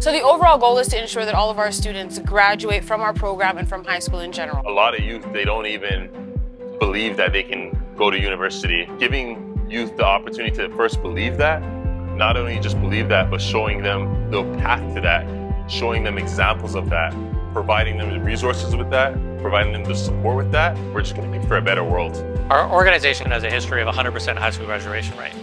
So the overall goal is to ensure that all of our students graduate from our program and from high school in general. A lot of youth, they don't even believe that they can go to university. Giving youth the opportunity to first believe that, not only just believe that, but showing them the path to that, showing them examples of that, providing them the resources with that, providing them the support with that, we're just gonna make for a better world. Our organization has a history of 100% high school graduation rate.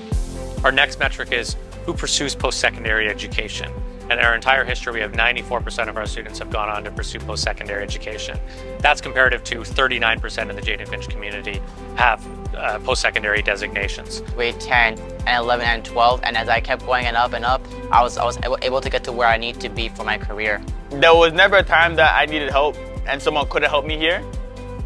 Our next metric is who pursues post-secondary education. And in our entire history, we have 94% of our students have gone on to pursue post-secondary education. That's comparative to 39% of the Jane and Finch community have uh, post-secondary designations. Grade 10 and 11 and 12, and as I kept going and up and up, I was, I was able to get to where I need to be for my career. There was never a time that I needed help and someone couldn't help me here.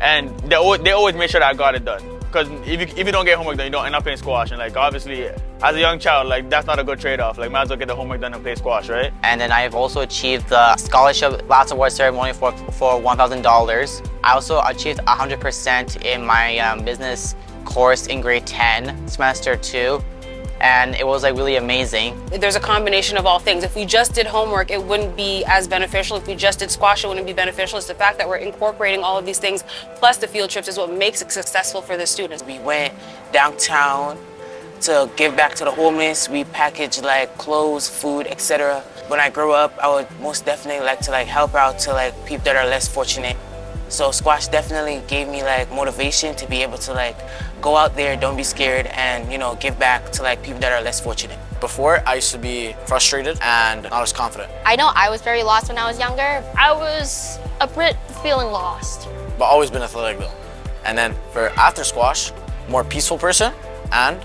And they always, they always made sure that I got it done. Because if you, if you don't get homework done, you don't end up playing squash. And like obviously, as a young child, like that's not a good trade-off. Like might as well get the homework done and play squash, right? And then I have also achieved the scholarship last award ceremony for for $1,000. I also achieved 100% in my um, business course in grade 10, semester two and it was like really amazing. There's a combination of all things. If we just did homework, it wouldn't be as beneficial. If we just did squash, it wouldn't be beneficial. It's the fact that we're incorporating all of these things, plus the field trips is what makes it successful for the students. We went downtown to give back to the homeless. We packaged like clothes, food, etc. When I grow up, I would most definitely like to like help out to like people that are less fortunate. So squash definitely gave me like motivation to be able to like go out there, don't be scared, and you know give back to like people that are less fortunate. Before, I used to be frustrated and not as confident. I know I was very lost when I was younger. I was a bit feeling lost. But always been athletic though. And then for after squash, more peaceful person and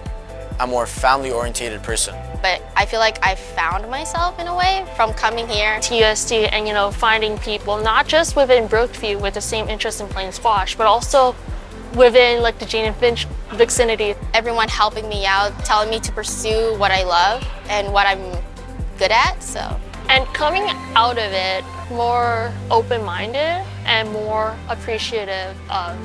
a more family-orientated person. But I feel like I found myself in a way from coming here to UST and, you know, finding people, not just within Brookview with the same interest in playing squash, but also within like the Jane and Finch vicinity. Everyone helping me out, telling me to pursue what I love and what I'm good at, so. And coming out of it more open-minded and more appreciative of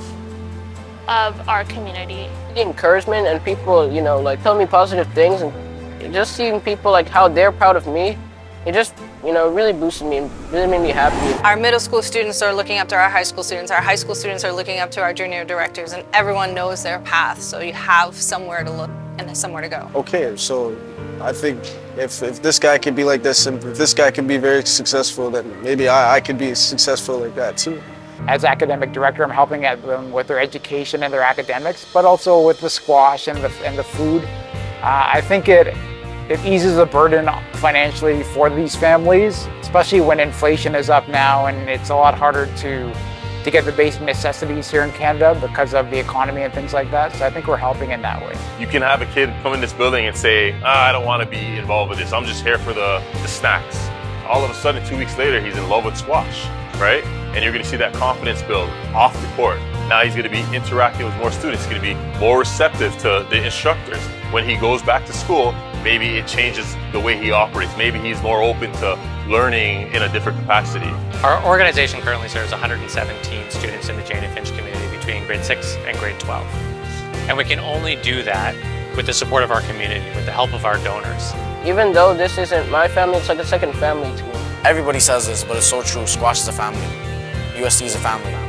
of our community. The encouragement and people, you know, like telling me positive things and just seeing people like how they're proud of me, it just, you know, really boosted me and really made me happy. Our middle school students are looking up to our high school students. Our high school students are looking up to our junior directors and everyone knows their path. So you have somewhere to look and somewhere to go. Okay, so I think if, if this guy can be like this and if this guy can be very successful, then maybe I, I could be successful like that too. As academic director, I'm helping them with their education and their academics, but also with the squash and the, and the food. Uh, I think it, it eases the burden financially for these families, especially when inflation is up now and it's a lot harder to, to get the basic necessities here in Canada because of the economy and things like that. So I think we're helping in that way. You can have a kid come in this building and say, ah, I don't want to be involved with this. I'm just here for the, the snacks. All of a sudden, two weeks later, he's in love with squash, right? and you're going to see that confidence build off the court. Now he's going to be interacting with more students. He's going to be more receptive to the instructors. When he goes back to school, maybe it changes the way he operates. Maybe he's more open to learning in a different capacity. Our organization currently serves 117 students in the Jane and Finch community between grade 6 and grade 12. And we can only do that with the support of our community, with the help of our donors. Even though this isn't my family, it's like a second family to me. Everybody says this, but it's so true. Squash is a family. UST is a family.